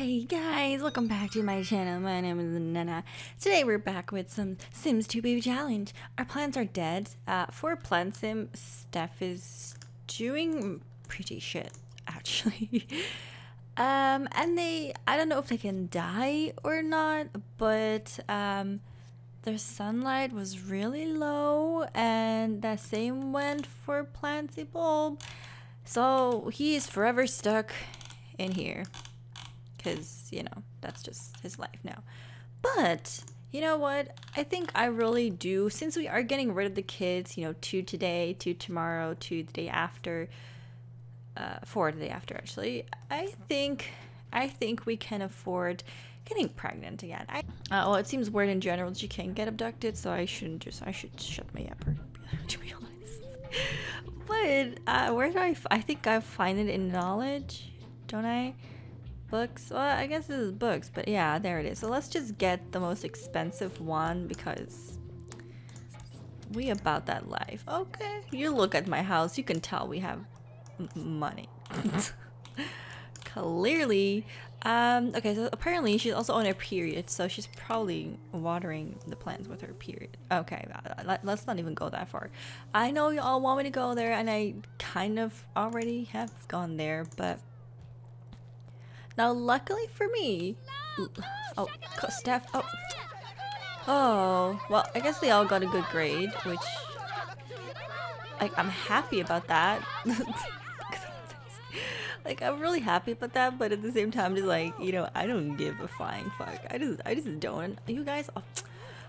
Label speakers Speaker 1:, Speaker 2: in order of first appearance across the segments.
Speaker 1: Hey guys, welcome back to my channel. My name is Nenna. Today we're back with some Sims 2 Baby Challenge. Our plants are dead. Uh, for Plant Sim, Steph is doing pretty shit, actually. um, and they, I don't know if they can die or not, but um, their sunlight was really low, and the same went for Planty Bulb. So he is forever stuck in here because you know that's just his life now. But you know what? I think i really do since we are getting rid of the kids you know two today two tomorrow two the day after uh four the day after actually i think i think we can afford getting pregnant again. I uh, well it seems weird in general that you can't get abducted so i shouldn't just i should shut my upper to be honest. But uh where do i i think i find it in knowledge don't i books. Well i guess is books but yeah there it is. So let's just get the most expensive one because we about that life. Okay you look at my house you can tell we have money. Clearly. Um okay so apparently she's also on her period so she's probably watering the plants with her period. Okay uh, let's not even go that far. I know you all want me to go there and i kind of already have gone there but now, luckily for me, oh, Steph, oh, oh, well, I guess they all got a good grade, which, like, I'm happy about that. like, I'm really happy about that, but at the same time, just like, you know, I don't give a flying fuck. I just, I just don't. You guys, oh,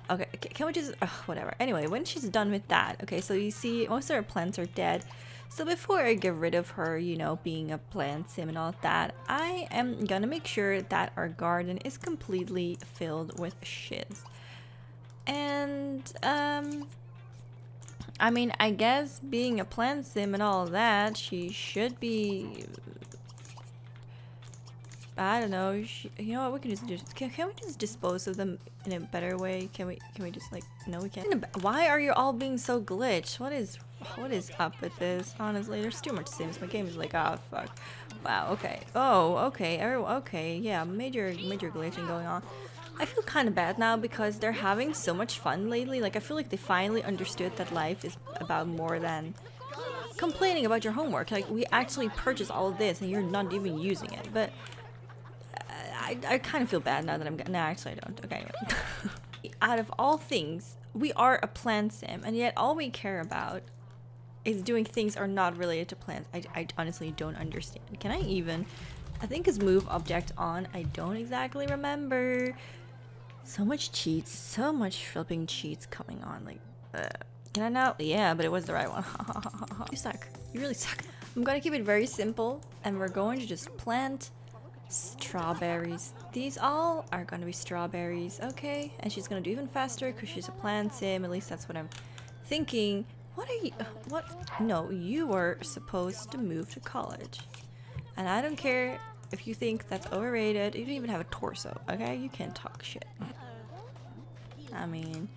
Speaker 1: okay, can we just, oh, whatever. Anyway, when she's done with that, okay, so you see, most of her plants are dead. So before I get rid of her, you know, being a plant sim and all that, I am gonna make sure that our garden is completely filled with shiz. And, um, I mean, I guess being a plant sim and all that, she should be I don't know. You know what? We can just, just can, can we just dispose of them in a better way? Can we? Can we just like? No, we can't. Why are you all being so glitched? What is? What is up with this? Honestly, there's too much sims. My game is like, oh fuck. Wow. Okay. Oh. Okay. Everyone. Okay. Yeah. Major, major glitching going on. I feel kind of bad now because they're having so much fun lately. Like I feel like they finally understood that life is about more than complaining about your homework. Like we actually purchased all of this and you're not even using it. But I, I kind of feel bad now that I'm no actually I don't okay out of all things we are a plant sim and yet all we care about is doing things are not related to plants. I, I honestly don't understand. Can I even I think is move object on I don't exactly remember. So much cheats so much flipping cheats coming on like uh, can I now yeah but it was the right one. You suck. You really suck. I'm gonna keep it very simple and we're going to just plant Strawberries. These all are gonna be strawberries. Okay, and she's gonna do even faster because she's a plant sim. At least that's what I'm thinking. What are you? What? No, you were supposed to move to college. And I don't care if you think that's overrated. You don't even have a torso, okay? You can't talk shit. I mean,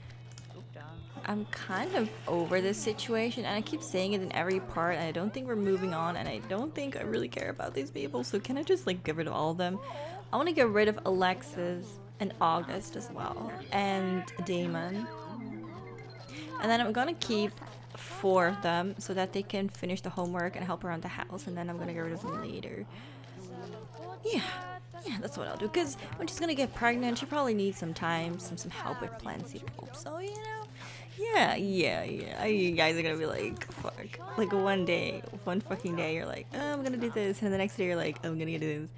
Speaker 1: I'm kind of over this situation and I keep saying it in every part and I don't think we're moving on and I don't think I really care about these people so can I just like get rid of all of them? I want to get rid of Alexis and August as well and Damon and then I'm gonna keep four of them so that they can finish the homework and help around the house and then I'm gonna get rid of them later yeah yeah, that's what I'll do. Because when she's gonna get pregnant, she probably needs some time, some some help with Pulp. So, you know, yeah, yeah, yeah. You guys are gonna be like, fuck. Like one day, one fucking day, you're like, oh, I'm gonna do this, and the next day you're like, I'm gonna do this.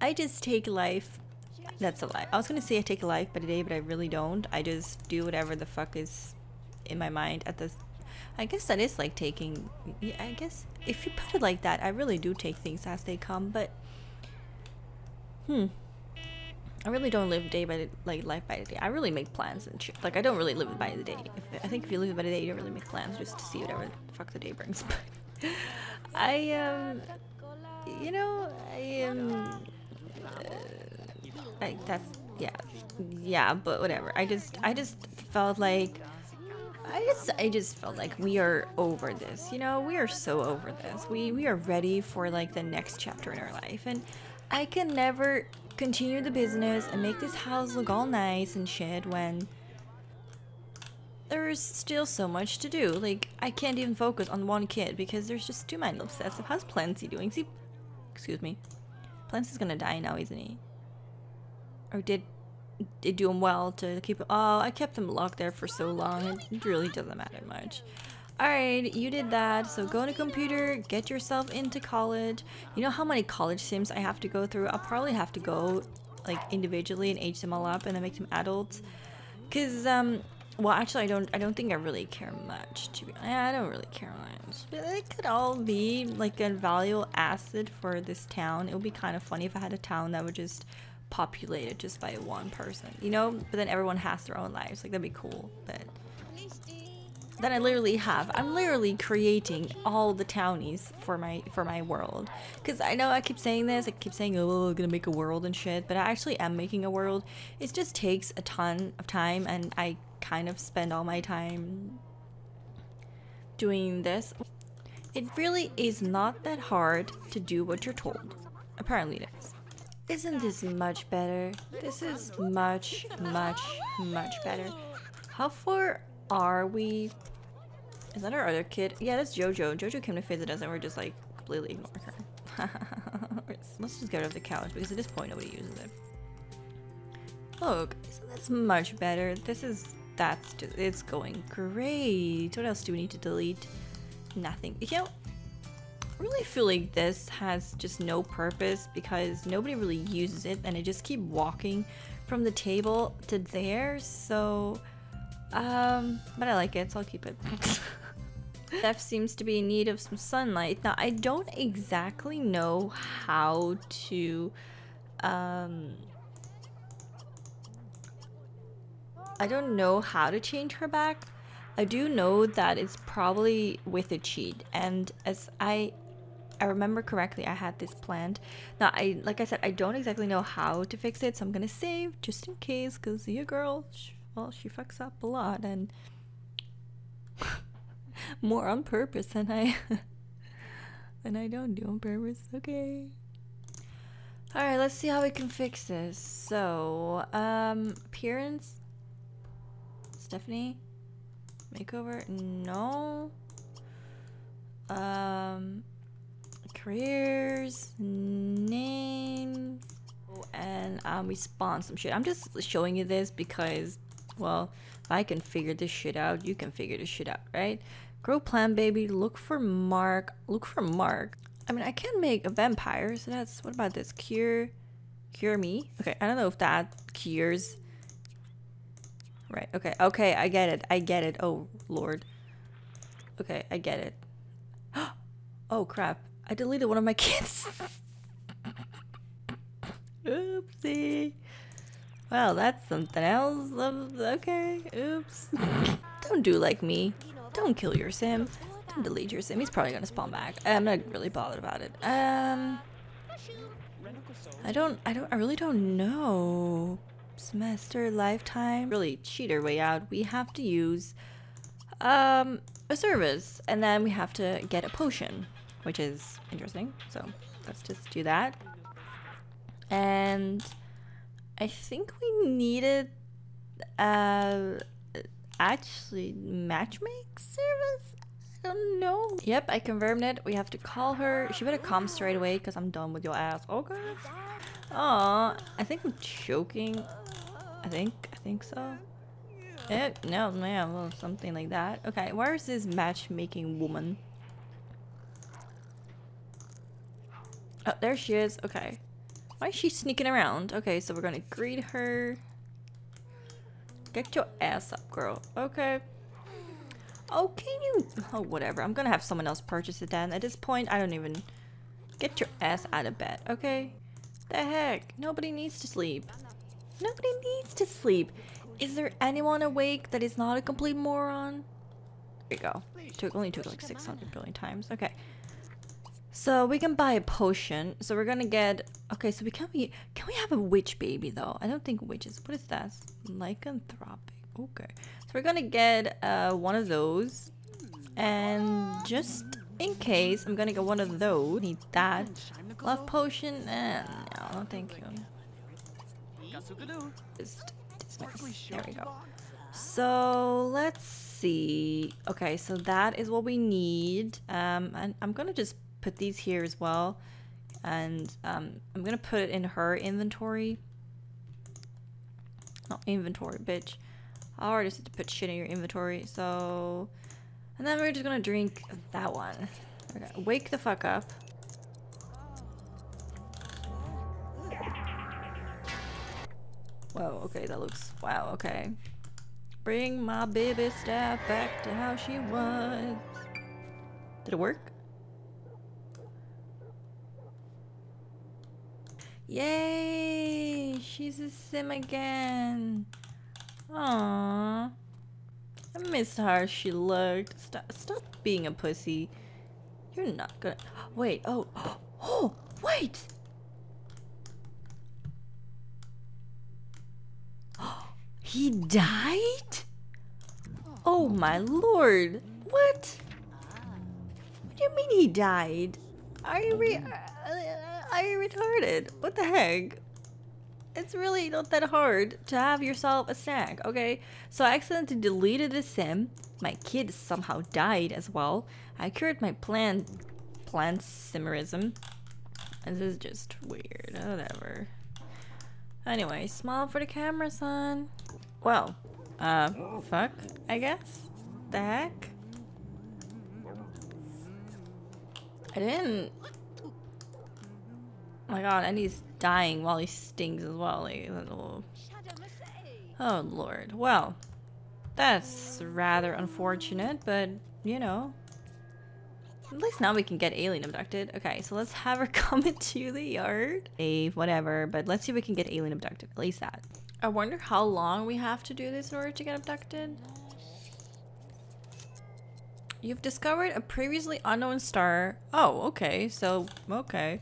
Speaker 1: I just take life. That's a lie. I was gonna say I take life by the day, but I really don't. I just do whatever the fuck is in my mind at this. I guess that is like taking. Yeah, I guess if you put it like that, I really do take things as they come. But hmm, I really don't live day by the, like life by the day. I really make plans and shit. Like I don't really live by the day. If, I think if you live by the day, you don't really make plans just to see whatever the fuck the day brings. But I um, you know, I am. Um, uh, like that's yeah, yeah. But whatever. I just I just felt like. I just I just felt like we are over this. You know, we are so over this. We we are ready for like the next chapter in our life and I can never continue the business and make this house look all nice and shit when there's still so much to do. Like, I can't even focus on one kid because there's just too many obsessive. How's Plancy doing? See, excuse me. Plancy's gonna die now, isn't he? Or did it do him well to keep Oh, I kept him locked there for so long. It really doesn't matter much. Alright, you did that. So go on a computer, get yourself into college. You know how many college sims I have to go through? I'll probably have to go like individually and age them all up and then make them adults. Cause um well, actually, I don't. I don't think I really care much. To be, I don't really care much. It could all be like a valuable asset for this town. It would be kind of funny if I had a town that would just populate it just by one person, you know. But then everyone has their own lives. Like that'd be cool. But then I literally have. I'm literally creating all the townies for my for my world. Cause I know I keep saying this. I keep saying, "Oh, I'm gonna make a world and shit," but I actually am making a world. It just takes a ton of time, and I kind of spend all my time doing this. It really is not that hard to do what you're told. Apparently it is. Isn't this much better? This is much, much, much better. How far are we? Is that our other kid? Yeah, that's Jojo. Jojo came to visit us and We're just like completely ignoring her. Let's just get rid of the couch because at this point nobody uses it. Look, isn't this much better? This is that's just, it's going great. What else do we need to delete? Nothing. You know, I really feel like this has just no purpose because nobody really uses it and I just keep walking from the table to there. So, um, but I like it, so I'll keep it. F seems to be in need of some sunlight. Now, I don't exactly know how to, um, I don't know how to change her back. I do know that it's probably with a cheat, and as I I remember correctly, I had this planned. Now, I like I said, I don't exactly know how to fix it, so I'm gonna save just in case, cause your girl, she, well, she fucks up a lot, and more on purpose than I than I don't do on purpose. Okay. All right, let's see how we can fix this. So, um, appearance Stephanie? Makeover? No. Um, careers, names, and um, spawn some shit. I'm just showing you this because, well, I can figure this shit out, you can figure this shit out, right? Grow plant baby, look for Mark, look for Mark. I mean, I can make a vampire, so that's, what about this? Cure, cure me? Okay, I don't know if that cures Right. Okay. Okay. I get it. I get it. Oh, Lord. Okay. I get it. oh, crap. I deleted one of my kids. Oopsie. Well, that's something else. Okay. Oops. Don't do like me. Don't kill your sim. Don't delete your sim. He's probably gonna spawn back. I'm not really bothered about it. Um. I don't. I don't. I really don't know semester lifetime really cheat our way out we have to use um a service and then we have to get a potion which is interesting so let's just do that and i think we needed uh actually matchmake service I don't know. Yep, I confirmed it. We have to call her. She better come straight away because I'm done with your ass. Okay. Aw, I think I'm choking. I think, I think so. Eh, no, yeah, well, something like that. Okay, where is this matchmaking woman? Oh, there she is. Okay. Why is she sneaking around? Okay, so we're gonna greet her. Get your ass up, girl. Okay. Oh, can you? Oh, whatever. I'm gonna have someone else purchase it then. At this point, I don't even... Get your ass out of bed, okay? The heck? Nobody needs to sleep. Nobody needs to sleep. Is there anyone awake that is not a complete moron? There you go. Took only took like 600 billion times. Okay. So we can buy a potion. So we're gonna get okay. So we can we can we have a witch baby though? I don't think witches. What is that? Lycanthropic. Okay. So we're gonna get uh one of those, and just in case, I'm gonna get one of those. Need that. Love potion? Eh, no, thank you. Just dismiss. There we go. So let's see. Okay, so that is what we need. Um, and I'm gonna just put these here as well. And um, I'm gonna put it in her inventory. Not inventory, bitch. I already said to put shit in your inventory, so... And then we're just gonna drink that one. Wake the fuck up. Whoa, okay, that looks... Wow, okay. Bring my baby Steph back to how she was. Did it work? Yay! She's a sim again. Aww. I missed how she looked. Stop, stop being a pussy. You're not gonna- Wait, oh, oh, wait! He died? Oh my lord. What? What do you mean he died? Are you re- are you retarded? What the heck? It's really not that hard to have yourself a snack, okay? So I accidentally deleted the sim. My kid somehow died as well. I cured my plant plant simmerism. This is just weird. Whatever. Anyway, smile for the camera, son. Well, uh, fuck, I guess? The heck? I didn't... Oh my god, and he's dying while he stings as well. Like, little... Oh lord. Well, that's rather unfortunate, but, you know. At least now we can get alien abducted. Okay, so let's have her come into the yard. Save, whatever, but let's see if we can get alien abducted. At least that. I wonder how long we have to do this in order to get abducted. You've discovered a previously unknown star. Oh, okay. So, okay.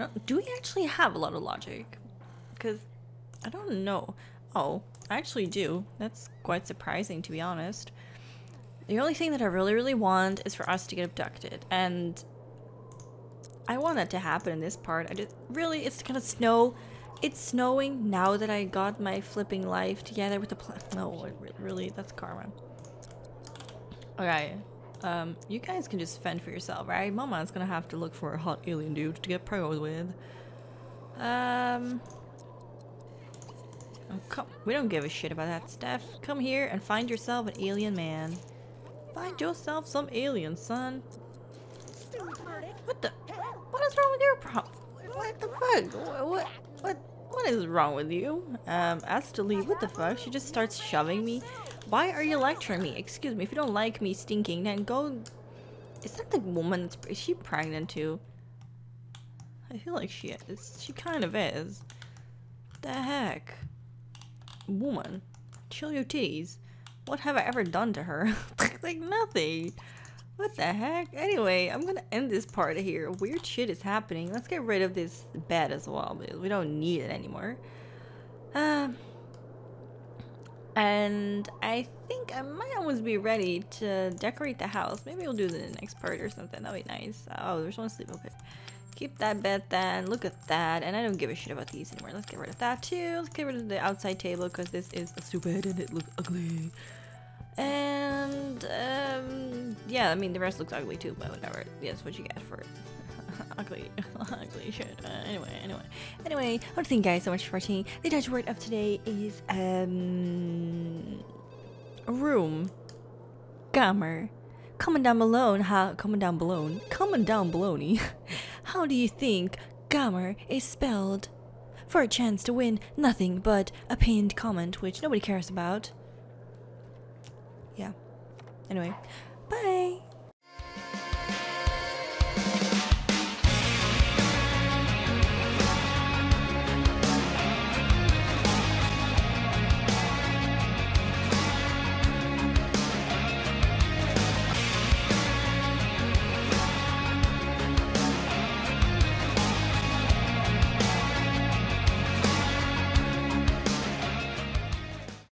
Speaker 1: Don't, do we actually have a lot of logic? Because I don't know. Oh, I actually do. That's quite surprising, to be honest. The only thing that I really, really want is for us to get abducted. And I want that to happen in this part. I just, really, it's gonna snow. It's snowing now that I got my flipping life together with the plan. No, really, that's karma. Okay, um, you guys can just fend for yourself, right? Mama's gonna have to look for a hot alien dude to get pregnant with. Um, come, we don't give a shit about that stuff. Come here and find yourself an alien man. Find yourself some alien, son. What the? What is wrong with your prop? What the fuck? What? What? What is wrong with you? Um, as to leave, what the fuck? She just starts shoving me. Why are you lecturing me? Excuse me, if you don't like me stinking, then go... Is that the woman that's... Is she pregnant too? I feel like she is. She kind of is. The heck? Woman. Chill your teas. What have I ever done to her? like nothing. What the heck? Anyway, I'm gonna end this part here. Weird shit is happening. Let's get rid of this bed as well we don't need it anymore. Um... Uh, and I think I might almost be ready to decorate the house. Maybe we'll do the next part or something. That'd be nice. Oh, there's one sleep. Okay. Keep that bed then. Look at that. And I don't give a shit about these anymore. Let's get rid of that too. Let's get rid of the outside table because this is stupid and it looks ugly. And, um, yeah, I mean, the rest looks ugly too, but whatever. That's what you get for it ugly, ugly shit. Uh, anyway, anyway, anyway. I want to thank you guys so much for watching. The Dutch word of today is um room. Kamer. Comment down below how comment down below. Comment down below. how do you think kamer is spelled? For a chance to win nothing but a pinned comment which nobody cares about. Yeah. Anyway,